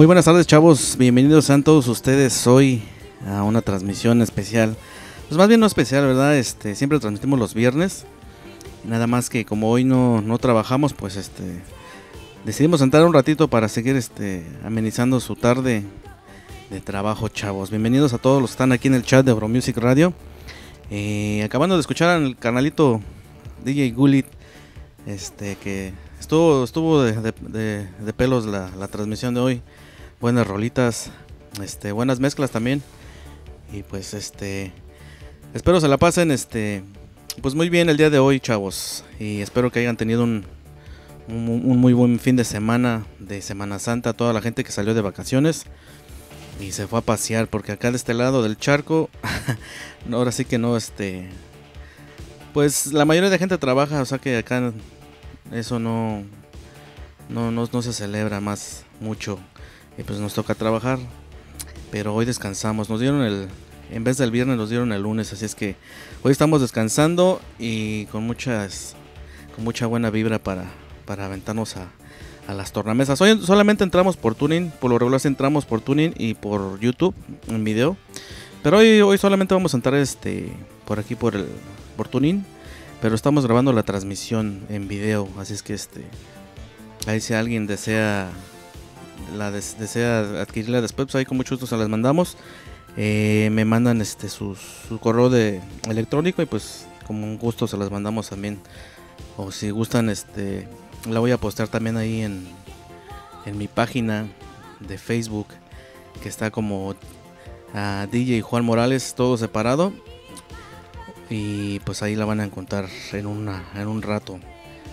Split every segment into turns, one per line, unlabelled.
Muy buenas tardes, chavos. Bienvenidos a todos ustedes hoy a una transmisión especial. Pues más bien no especial, ¿verdad? Este, siempre transmitimos los viernes. Nada más que como hoy no, no trabajamos, pues este decidimos entrar un ratito para seguir este amenizando su tarde de trabajo, chavos. Bienvenidos a todos los que están aquí en el chat de Euromusic Radio. Eh, acabando de escuchar al canalito DJ Gulit, este que estuvo estuvo de, pelos la, la, transmisión de hoy. Buenas rolitas, este buenas mezclas también. Y pues este espero se la pasen este pues muy bien el día de hoy, chavos. Y espero que hayan tenido un, muy buen fin de semana de Semana Santa. Toda la gente que salió de vacaciones y se fue a pasear. Porque acá de este lado del charco, ahora sí que no, este. Pues la mayoría de gente trabaja, o sea que acá eso no, no, no se celebra más mucho. Y pues nos toca trabajar. Pero hoy descansamos. Nos dieron el, en vez del viernes nos dieron el lunes, así es que hoy estamos descansando y con muchas con mucha buena vibra para, para aventarnos a, a las tornamesas. Hoy solamente entramos por tuning, por lo regular entramos por tuning y por YouTube en video. Pero hoy, hoy solamente vamos a entrar este por aquí por el por tuning, pero estamos grabando la transmisión en video, así es que este ahí si alguien desea la desea adquirirla después, pues ahí con mucho gusto se las mandamos. Eh, me mandan este su, correo de electrónico y pues como un gusto se las mandamos también. O si gustan, este la voy a postear también ahí en, en mi página de Facebook que está como a DJ Juan Morales todo separado y pues ahí la van a encontrar en una en un rato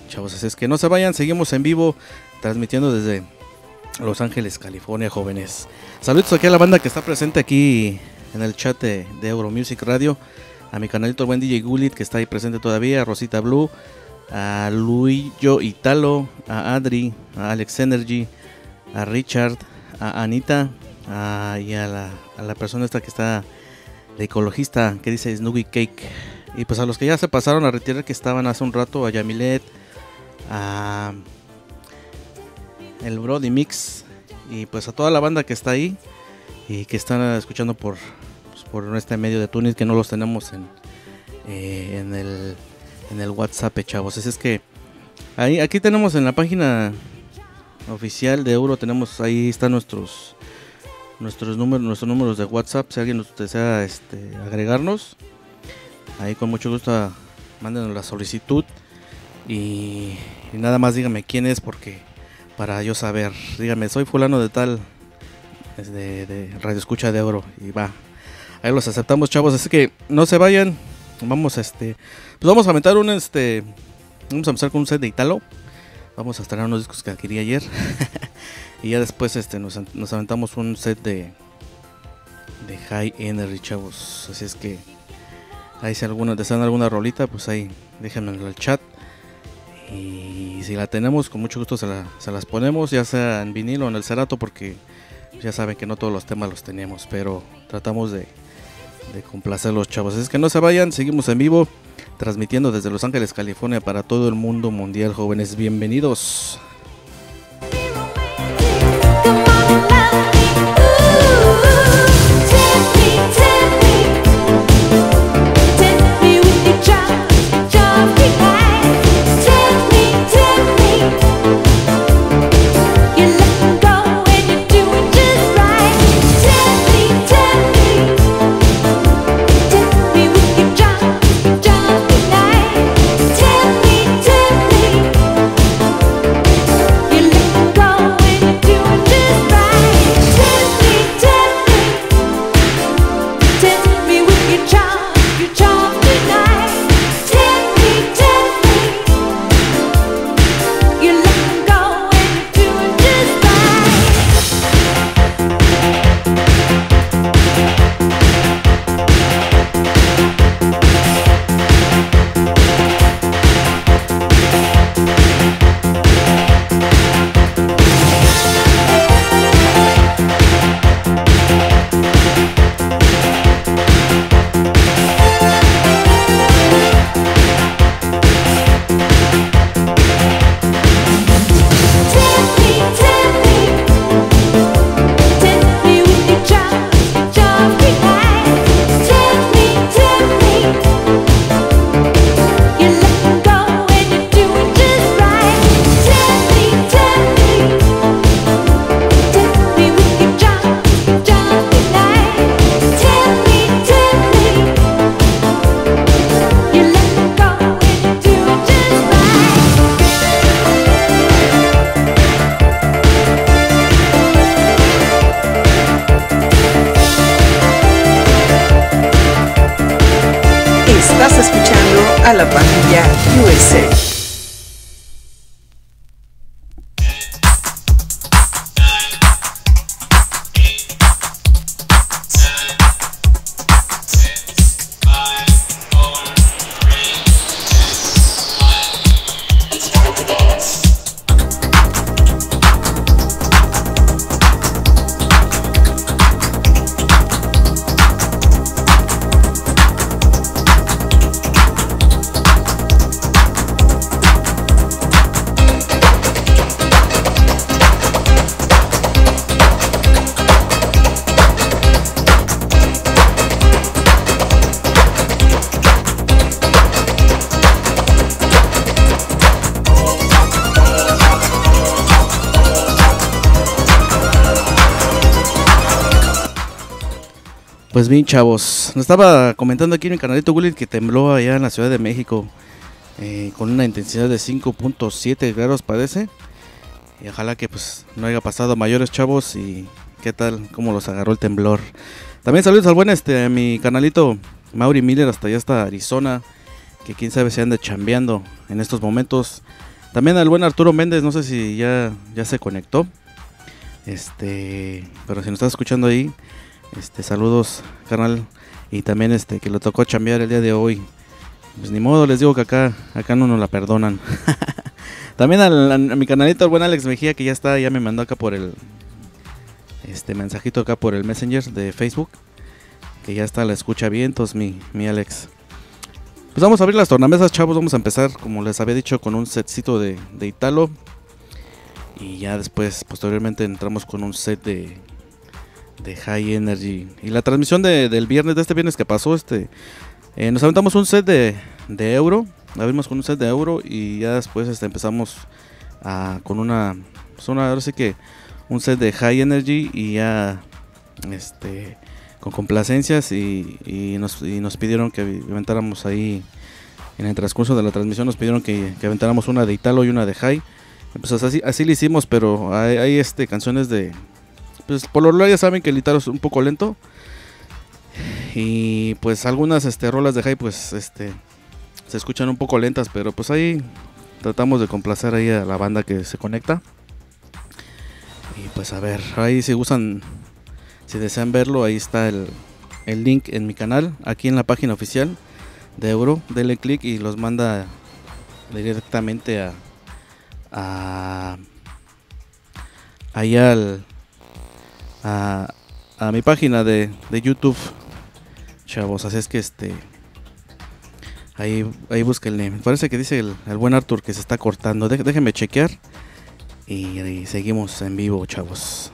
chavos así es que no se vayan seguimos en vivo transmitiendo desde los Ángeles, California, jóvenes. Saludos aquí a la banda que está presente aquí en el chat de, Euro Music Radio. A mi canalito el buen DJ Gulit que está ahí presente todavía. A Rosita Blue. A Luillo Italo. A Adri. A Alex Energy. A Richard. A Anita. y a la, a la persona esta que está de ecologista que dice Snuggy Cake. Y pues a los que ya se pasaron a retirar que estaban hace un rato. A Yamilet. A el Brody Mix y pues a toda la banda que está ahí y que están escuchando por, pues, por este medio de Tunis que no los tenemos en, eh, en, el, en el WhatsApp, chavos. Es, es que ahí, aquí tenemos en la página oficial de Euro, tenemos ahí están nuestros nuestros números, nuestros números de WhatsApp, si alguien desea este, agregarnos, ahí con mucho gusto mándenos la solicitud y, y nada más díganme quién es porque para yo saber. Dígame, soy fulano de tal, de, de Radio Escucha de Oro, y va. Ahí los aceptamos, chavos. Así que no se vayan. Vamos a este. Pues vamos a meter un este. Vamos a empezar con un set de Italo. Vamos a estrenar unos discos que adquirí ayer. y ya después este nos, nos aventamos un set de. De High Energy, chavos. Así es que. Ahí si alguno desean alguna rolita, pues ahí déjenme en el chat. Y si la tenemos, con mucho gusto se, las ponemos, ya sea en vinilo o en el cerato, porque ya saben que no todos los temas los tenemos, pero tratamos de, de complacer a los chavos. Es que no se vayan, seguimos en vivo, transmitiendo desde Los Ángeles, California, para todo el mundo mundial, jóvenes. Bienvenidos. Pues bien, chavos. Nos estaba comentando aquí en mi canalito Willy que tembló allá en la Ciudad de México eh, con una intensidad de 5.7 grados, parece. Y ojalá que pues no haya pasado mayores chavos y qué tal, cómo los agarró el temblor. También saludos al buen este, a mi canalito Mauri Miller hasta allá hasta Arizona, que quién sabe si anda chambeando en estos momentos. También al buen Arturo Méndez, no sé si ya, ya se conectó. Este, pero si nos estás escuchando ahí, este, saludos, carnal. Y también este que le tocó chambear el día de hoy. Pues ni modo, les digo que acá, acá no nos la perdonan. también a mi canalito, el buen Alex Mejía, que ya está, ya me mandó acá por el este mensajito acá por el Messenger de Facebook. Que ya está, la escucha bien, entonces mi, mi Alex. Pues vamos a abrir las tornamesas, chavos. Vamos a empezar, como les había dicho, con un setcito de, de Italo. Y ya después, posteriormente, entramos con un set de de High Energy. Y la transmisión de, del viernes, de este viernes que pasó, este eh, nos aventamos un set de, de euro. Abrimos con un set de euro y ya después este, empezamos a, con una, pues una, ahora sí que un set de High Energy y ya este con complacencias y, y, nos, y nos pidieron que aventáramos ahí en el transcurso de la transmisión nos pidieron que, que aventáramos una de Italo y una de High. Pues así, así lo hicimos, pero hay, hay este, canciones de, pues por lo general ya saben que el Itaro es un poco lento. Y pues algunas este, rolas de high pues este se escuchan un poco lentas, pero pues ahí tratamos de complacer ahí a la banda que se conecta. Y pues a ver, ahí si gustan, si desean verlo, ahí está el, el link en mi canal, aquí en la página oficial de Euro. Denle clic y los manda directamente a, a ahí al a, mi página de, de, YouTube, chavos. Así es que este. Ahí, ahí búsquenle. Me parece que dice el, el buen Arthur que se está cortando. déjenme chequear. Y seguimos en vivo, chavos.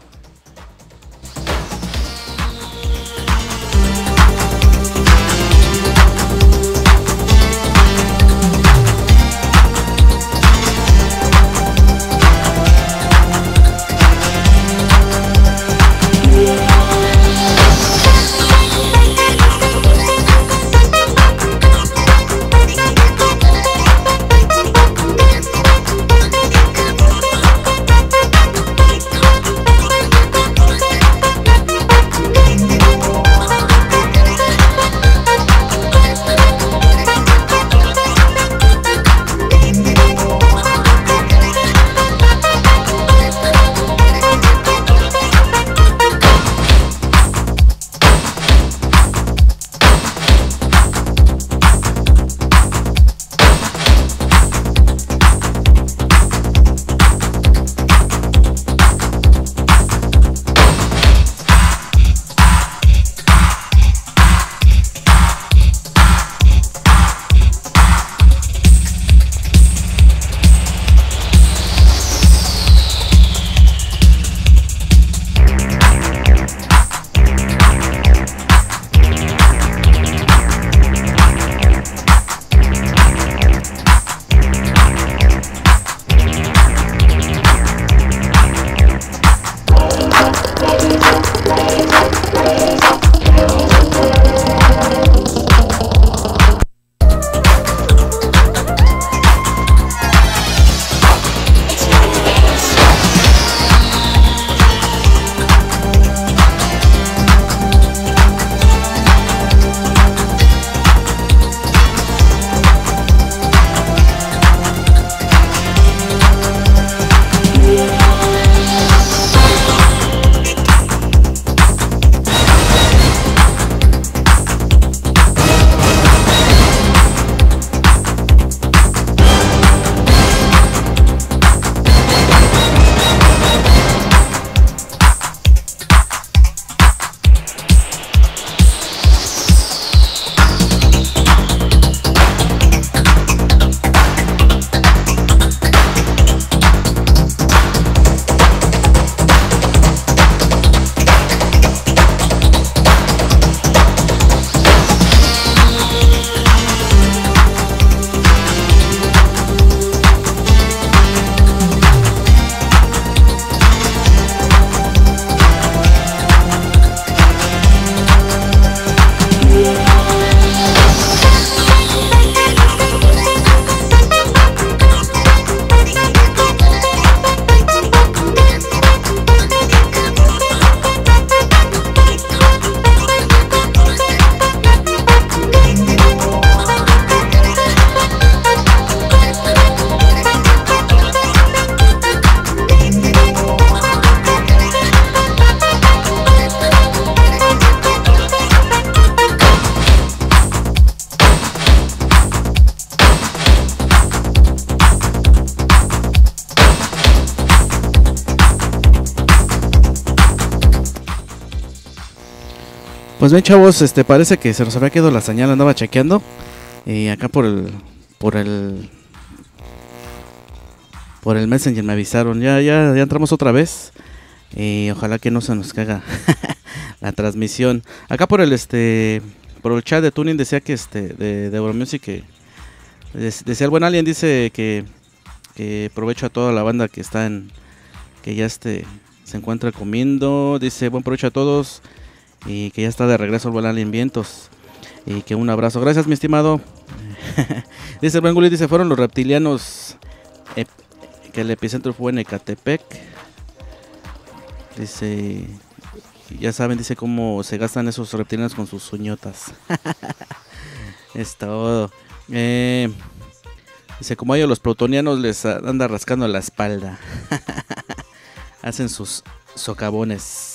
Bien, chavos, este parece que se nos había quedado la señal, andaba chequeando. Y acá por el por el por el Messenger me avisaron, ya ya ya entramos otra vez. Y ojalá que no se nos caga la transmisión. Acá por el este por el chat de tuning decía que este de, de Euromusic que decía el buen alien dice que que provecho a toda la banda que está en que ya este se encuentra comiendo, dice buen provecho a todos y que ya está de regreso buen alien vientos y que un abrazo. Gracias, mi estimado. dice Gulli, dice fueron los reptilianos ep- que el epicentro fue en Ecatepec. Dice ya saben, dice cómo se gastan esos reptilianos con sus uñotas. es todo. Eh, dice, como a ellos los plutonianos les anda rascando la espalda. Hacen sus socavones.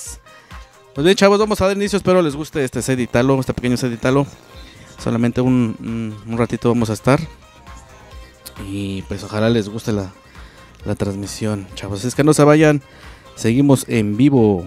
Pues bien, chavos, vamos a dar inicio. Espero les guste este set este pequeño set. Solamente un, un- un ratito vamos a estar. Y pues ojalá les guste la, la transmisión, chavos. Es que no se vayan. Seguimos en vivo.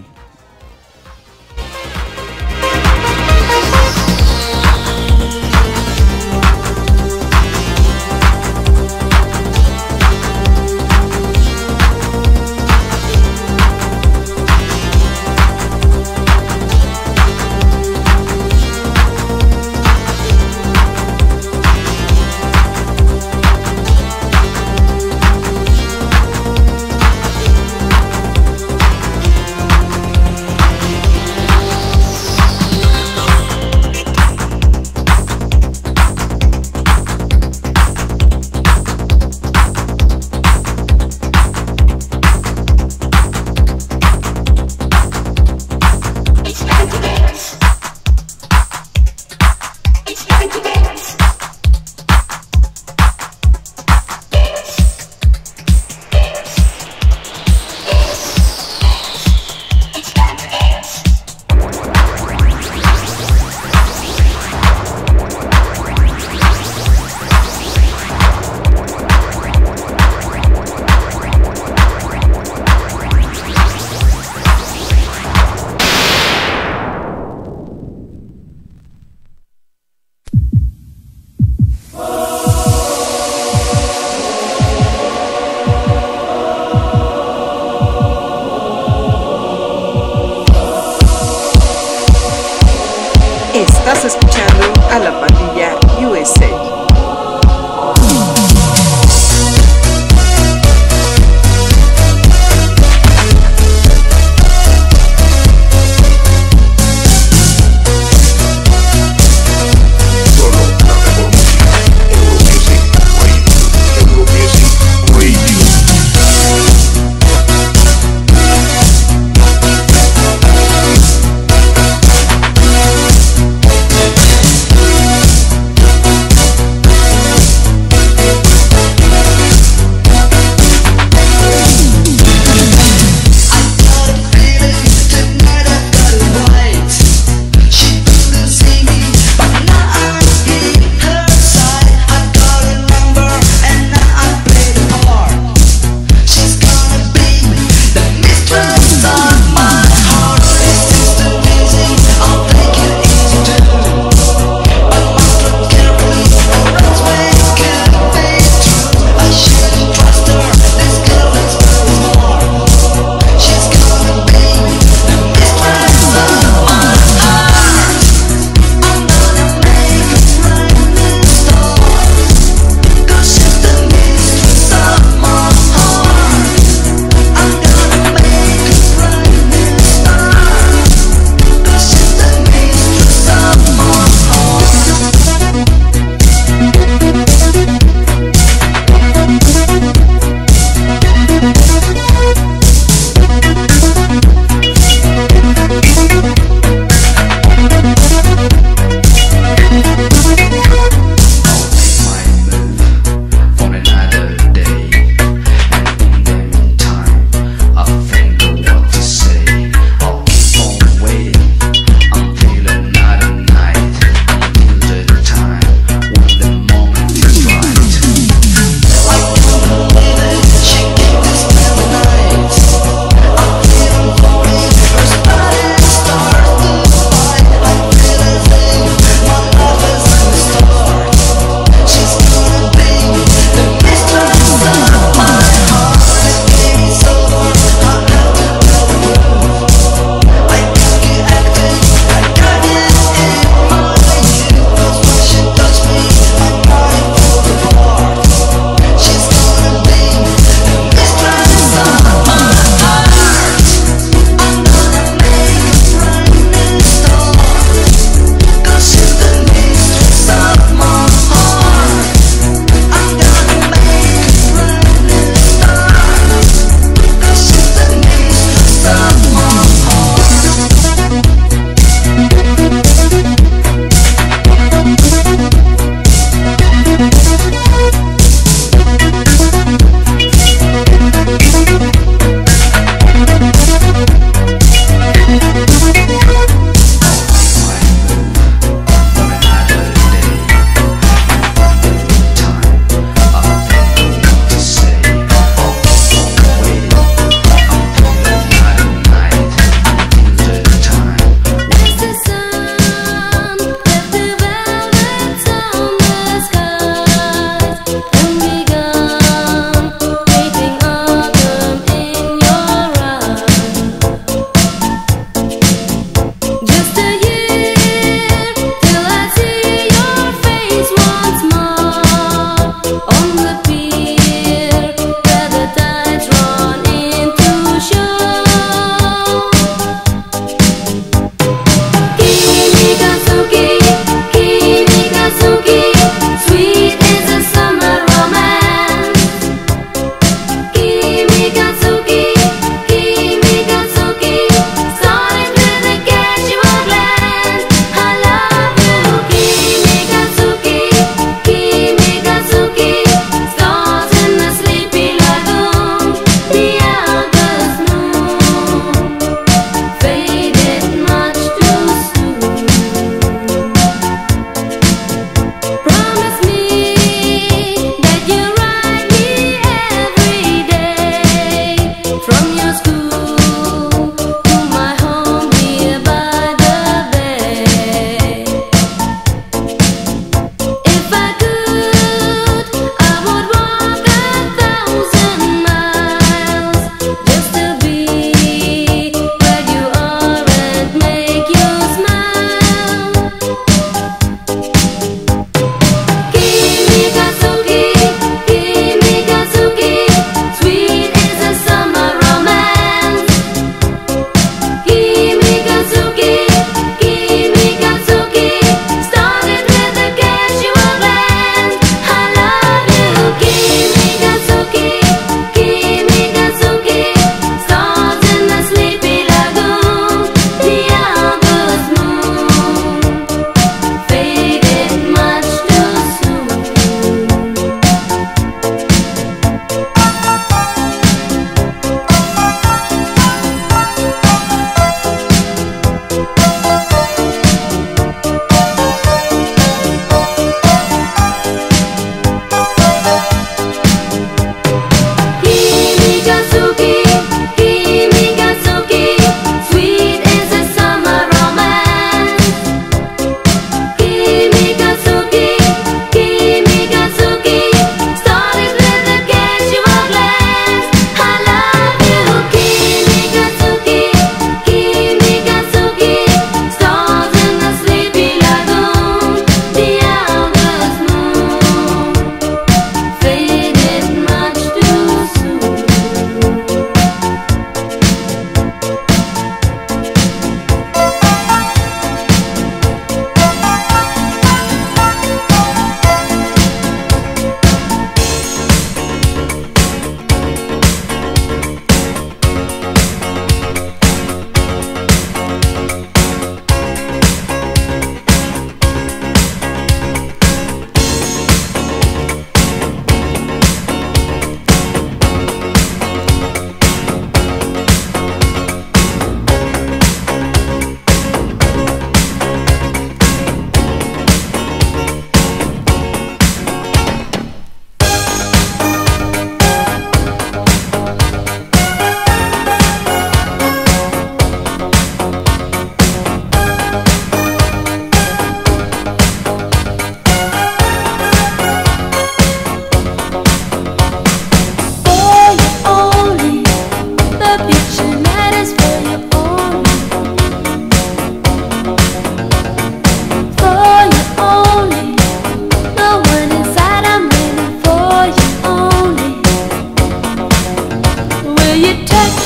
you touch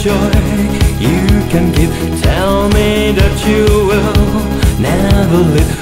joy you can give. Tell me that you will never leave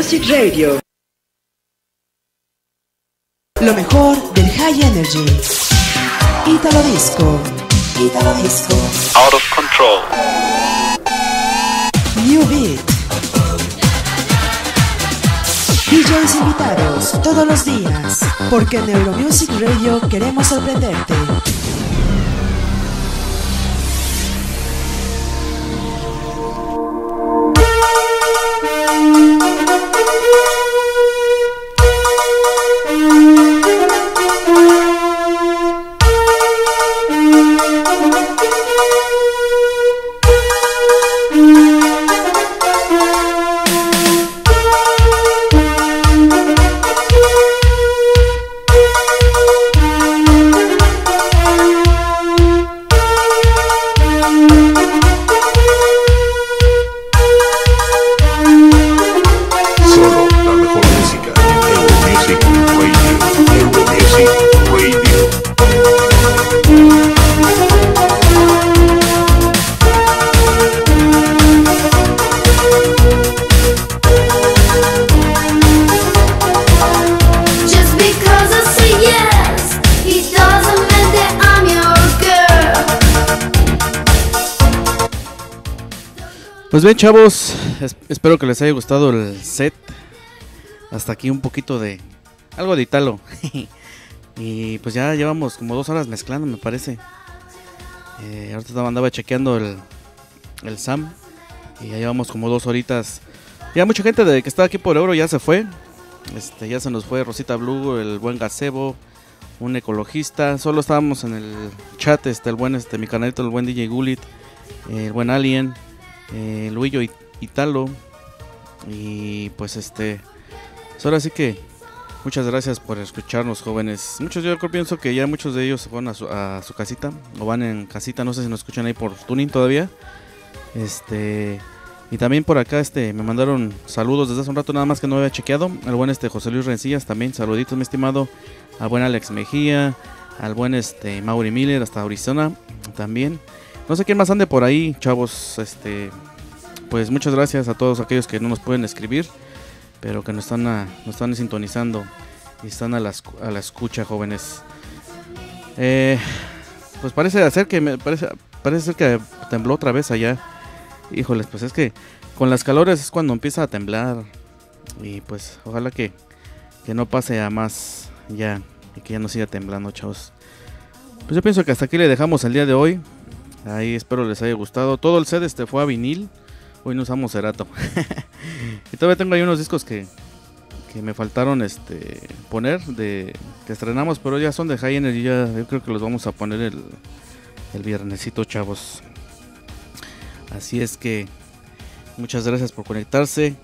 Euromusic Radio. Lo mejor del High Energy. Italo Disco. Italo Disco.
Out of control.
New Beat. DJs invitados todos los días. Porque en Euromusic Radio queremos sorprenderte.
Chavos, es- espero que les haya gustado el set. Hasta aquí un poquito de algo de Italo. y pues ya llevamos como dos horas mezclando, me parece. Eh, ahorita andaba chequeando el, el SAM. Y ya llevamos como dos horitas. Ya mucha gente de que estaba aquí por Euro ya se fue. Este, ya se nos fue Rosita Blue, el buen Gazebo, un ecologista. Solo estábamos en el chat, este, el buen, este, mi canalito, el buen DJ Gulit, el buen Alien, eh, Luillo It- Italo. Y pues este, pues ahora sí que muchas gracias por escucharnos, jóvenes. Muchos yo pienso que ya muchos de ellos se a su, a su casita o van en casita, no sé si nos escuchan ahí por tuning todavía. Este, y también por acá este me mandaron saludos desde hace un rato nada más que no había chequeado. Al buen este José Luis Rencillas también, saluditos mi estimado. Al buen Alex Mejía, al buen este Mauri Miller hasta Arizona también. No sé quién más ande por ahí, chavos, este pues muchas gracias a todos aquellos que no nos pueden escribir, pero que nos están, a- nos están sintonizando y están a la, a la escucha, jóvenes. Eh, pues parece ser que me parece, parece ser que tembló otra vez allá. Híjoles, pues es que con las calores es cuando empieza a temblar y pues ojalá que, que no pase a más ya y que ya no siga temblando, chavos. Pues yo pienso que hasta aquí le dejamos el día de hoy. Ahí espero les haya gustado. Todo el set este fue a vinil. Hoy no usamos cerato. y todavía tengo ahí unos discos que, que me faltaron este poner de que estrenamos, pero ya son de High Energy. Ya yo creo que los vamos a poner el, el viernesito, chavos. Así es que muchas gracias por conectarse.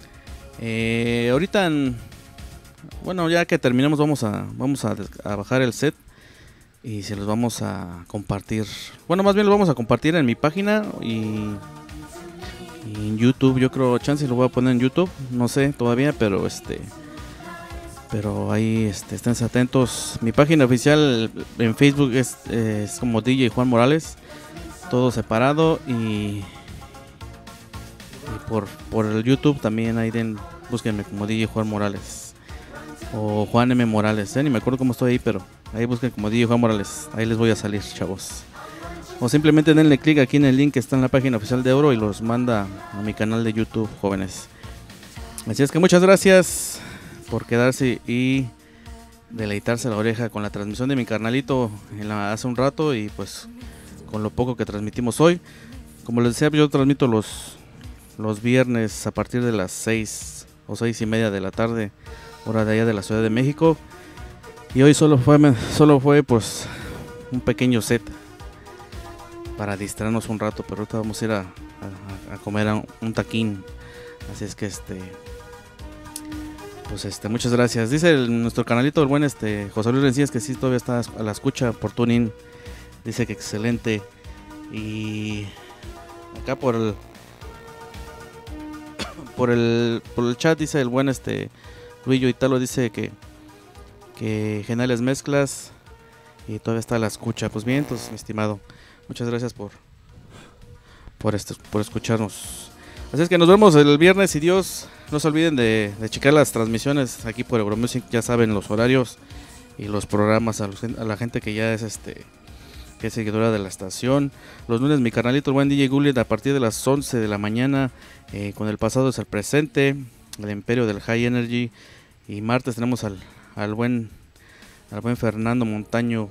Eh, ahorita, en- bueno, ya que terminemos, vamos a vamos a bajar el set y se los vamos a compartir. Bueno, más bien lo vamos a compartir en mi página y, en YouTube. Yo creo, chance lo voy a poner en YouTube, no sé todavía, pero este, pero ahí este, estén atentos. Mi página oficial en Facebook es, es como DJ Juan Morales, todo separado y, y por, por el YouTube también ahí den, búsquenme como DJ Juan Morales o Juan M Morales, eh, ni me acuerdo cómo estoy ahí, pero ahí busquen como DJ Juan Morales, ahí les voy a salir, chavos. O simplemente denle clic aquí en el link que está en la página oficial de Euro y los manda a mi canal de YouTube, jóvenes. Así es que muchas gracias por quedarse y deleitarse la oreja con la transmisión de mi carnalito hace un rato y pues con lo poco que transmitimos hoy. Como les decía, yo transmito los, los viernes a partir de las 6 o 6 y media de la tarde, hora de allá de la Ciudad de México. Y hoy solo fue, solo fue pues un pequeño set para distraernos un rato, pero ahorita vamos a ir a, a- comer a un, taquín. Así es que este pues este muchas gracias. Dice nuestro canalito el buen este José Luis Rencillas que sí todavía está a la escucha por tuning. Dice que excelente. Y acá por el por el, por el chat dice el buen este Luillo Italo dice que, que geniales mezclas y todavía está la escucha. Pues bien, entonces, mi estimado, muchas gracias por, por, este, por escucharnos. Así es que nos vemos el viernes y Dios, no se olviden de, checar las transmisiones aquí por Euromusic, ya saben los horarios y los programas a, la gente que ya es este que es seguidora de la estación. Los lunes mi carnalito el buen DJ Gullit a partir de las 11 de la mañana eh, con el pasado es el presente, el imperio del High Energy y martes tenemos al, al buen al buen Fernando Montaño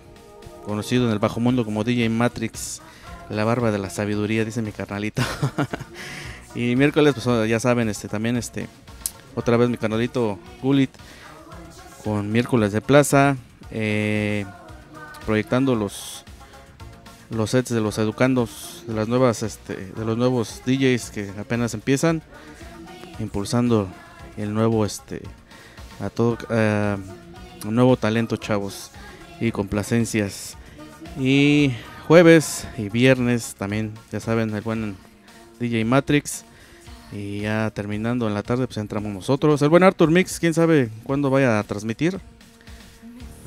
conocido en el bajo mundo como DJ Matrix, la barba de la sabiduría dice mi carnalito. y miércoles pues ya saben este también este otra vez mi carnalito Gullit con miércoles de plaza eh, proyectando los los sets de los educandos de las nuevas este, de los nuevos DJs que apenas empiezan impulsando el nuevo este a todo eh, un nuevo talento chavos y complacencias. Y jueves y viernes también ya saben el buen DJ Matrix. Y ya terminando en la tarde pues entramos nosotros. El buen Arthur Mix quién sabe cuándo vaya a transmitir.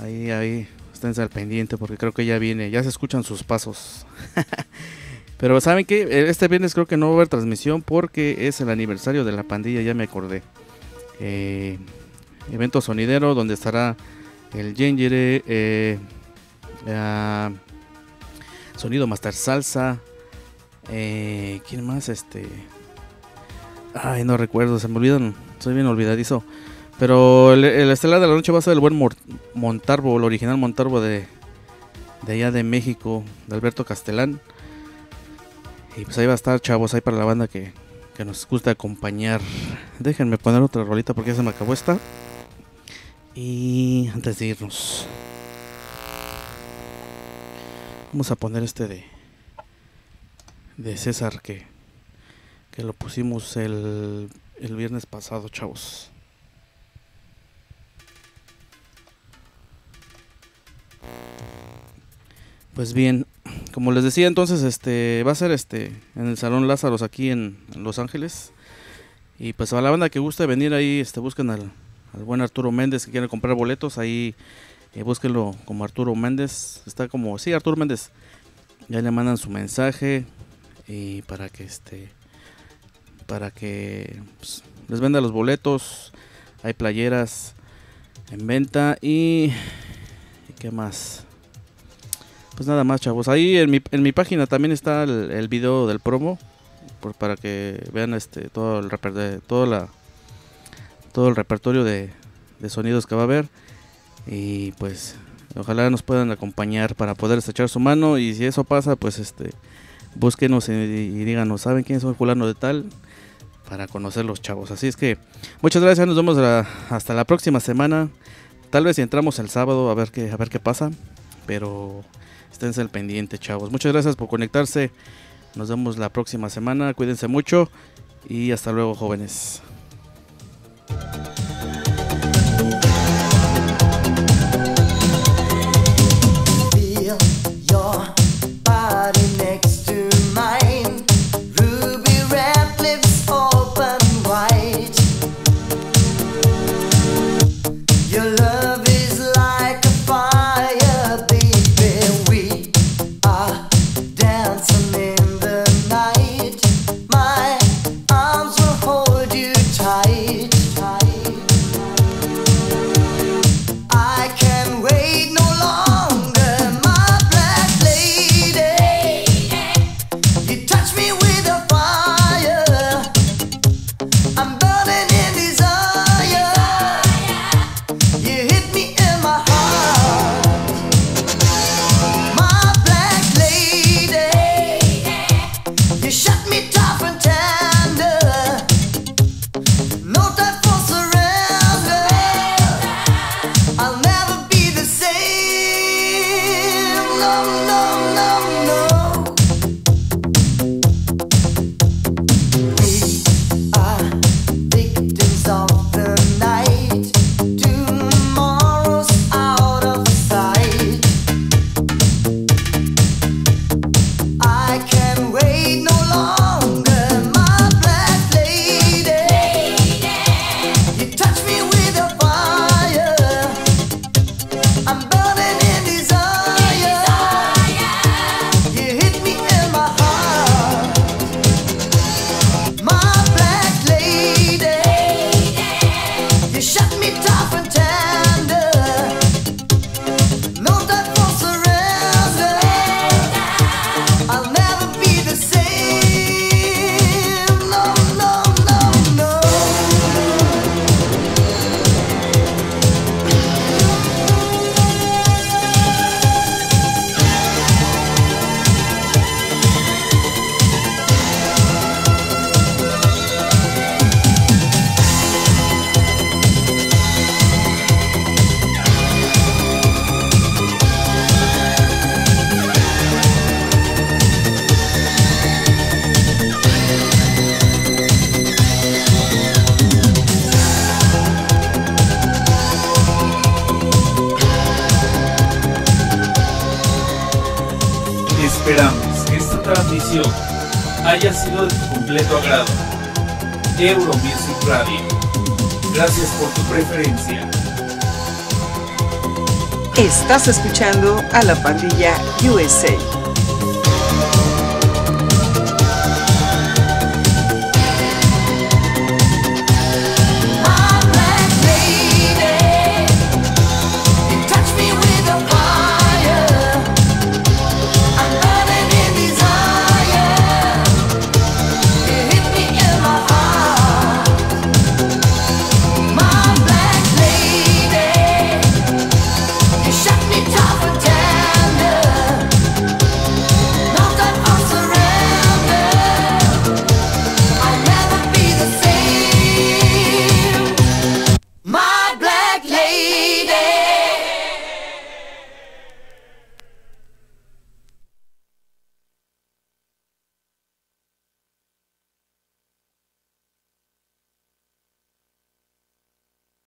Ahí ahí esténse al pendiente porque creo que ya viene, ya se escuchan sus pasos. Pero saben que este viernes creo que no va a haber transmisión porque es el aniversario de la pandilla, ya me acordé. Eh, evento sonidero donde estará el Gengere, eh, ah, Sonido Master Salsa, eh, ¿quién más? Este, ay no recuerdo, se me olvidan, soy bien olvidadizo. Pero el, el estelar de la noche va a ser el buen Montarbo, el original Montarbo de, de allá de México, de Alberto Castelán. Y pues ahí va a estar, chavos, ahí para la banda que, que nos gusta acompañar. Déjenme poner otra rolita porque ya se me acabó esta. Y antes de irnos, vamos a poner este de, de César que, que lo pusimos el, el viernes pasado, chavos. Pues bien, como les decía entonces, este va a ser este en el Salón Lázaros aquí en, en Los Ángeles. Y pues a la banda que guste venir ahí, este busquen al, al buen Arturo Méndez que quiere comprar boletos, ahí eh, búsquenlo como Arturo Méndez, está como, sí, Arturo Méndez. Ya le mandan su mensaje y para que este para que pues, les venda los boletos, hay playeras en venta y ¿y ¿qué más? Pues nada más, chavos. Ahí en mi, en mi página también está el, video del promo. por- para que vean este todo el todo la todo el repertorio de, de sonidos que va a haber. Y pues ojalá nos puedan acompañar para poder echar su mano. Y si eso pasa, pues este búsquenos y, y díganos, ¿saben quién soy fulano de tal? Para conocer los chavos. Así es que muchas gracias, nos vemos la- hasta la próxima semana. Tal vez si entramos el sábado a ver qué, a ver qué pasa. Pero esténse al pendiente, chavos. Muchas gracias por conectarse. Nos vemos la próxima semana. Cuídense mucho. Y hasta luego, jóvenes.
Feel your body
Estás escuchando a la pandilla USA.